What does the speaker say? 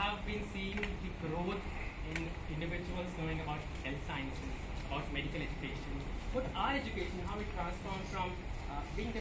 have been seeing the growth in individuals knowing about health sciences, about medical education, What our education, how it transformed from uh, being